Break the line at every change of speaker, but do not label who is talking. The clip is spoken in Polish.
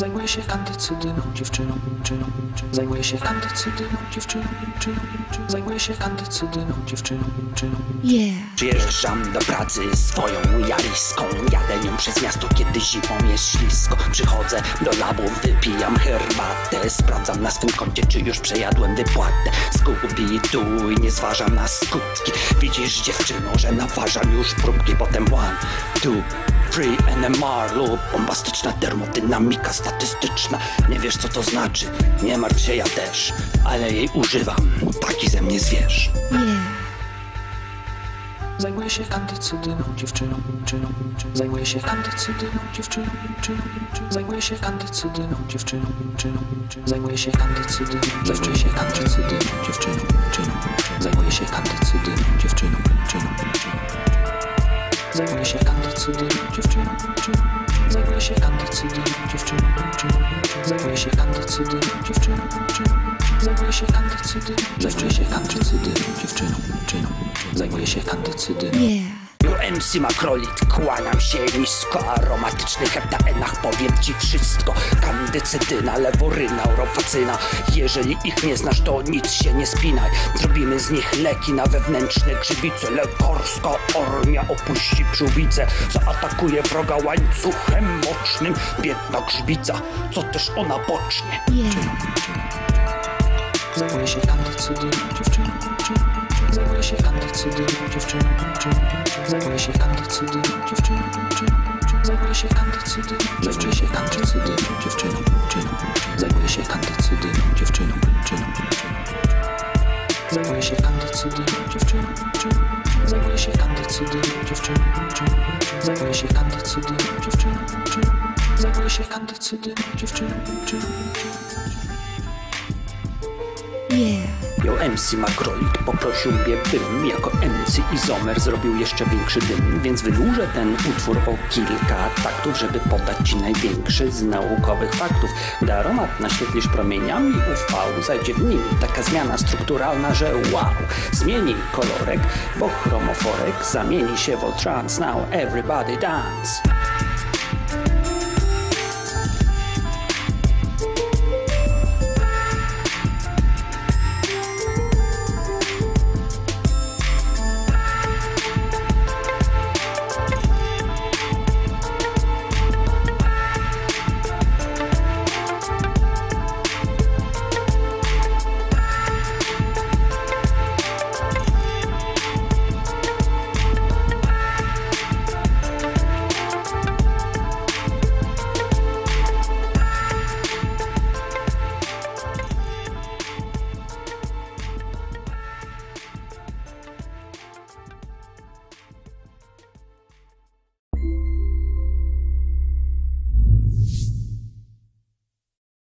Zajmuję się kandycydyną, dziewczyną, czyną, czyną. Zajmuję się kandycydyną, dziewczyną, czyną, czyną. Zajmuję się kandycydyną, dziewczyną, czyną.
Yeah.
Przyjeżdżam do pracy swoją jariską Jadę nią przez miasto, kiedy zimą jest ślisko Przychodzę do labu, wypijam herbatę Sprawdzam na swym koncie, czy już przejadłem wypłatę Skubi tu i nie zważam na skutki Widzisz dziewczyno, że naważam już próbki Potem one, two, Free NMR lub bombastyczna termodynamika statystyczna. Nie wiesz co to znaczy, nie martw się ja też. Ale jej używam, taki ze mnie zwierz.
Yeah.
Zajmuję się kandycydyną, dziewczyną, czyną, czyną. Zajmuję się kandycydyną, dziewczyną, czyną, czyną. Zajmuję się kandycydyną, dziewczyną, czyną, czyną. Zajmuję się kandycydyną, zajmuję się kandycydyną, dziewczyną, czyną, czyną. Zajmuję się kandycydyną, dziewczyną, czyną, Zajmuję się kandycydyną, dziewczyną, czyną. Zajmuję się kandycydyną, dziewczyną, czyną, czyną. Zajmuję się kandycydyną, dziewczyną, czyną. Zajmuję się kandycydyną, zajmuję się kandycydyną, dziewczyną, czyną. Zajmuję się kandycydyną.
Yeah.
UMC Makrolit, kłaniam się nisko Aromatyczny heptaenach powiem ci wszystko. Kandycytyna, leworyna, urofacyna Jeżeli ich nie znasz to nic się nie spinaj. Zrobimy z nich leki na wewnętrzne grzybice. Lekarska armia opuści przyłbicę Zaatakuje wroga łańcuchem mocznym. Biedna grzybica, co też ona pocznie?
Yeah.
Zajmuję się kandycydyną, dziewczyną, czyną. Zajmuję się kandycydyną, dziewczyną, czyną. Zajmuję się kandycydyną, dziewczyną, czyną. Zajmuję się kandycydyną, zajmuję się kandycydyną, dziewczyną, czyną. Zajmuję się kandycydyną, dziewczyną, czyną. Zajmuję się kandycydyną, dziewczyną, czyną. Zajmuję się kandycydyną, dziewczyną, czyną. Zajmuję się kandycydyną, dziewczyną, czyną. Zajmuję się kandycydyną, dziewczyną, czyną.
Yeah.
Yo MC Makrolit poprosił mnie, bym jako MC Izomer zrobił jeszcze większy dym, więc wydłużę ten utwór o kilka taktów, żeby podać Ci największy z naukowych faktów. Gdy aromat naświetlisz promieniami UV, zajdzie w nim taka zmiana strukturalna, że wow, zmieni kolorek, bo chromoforek zamieni się w all now everybody dance.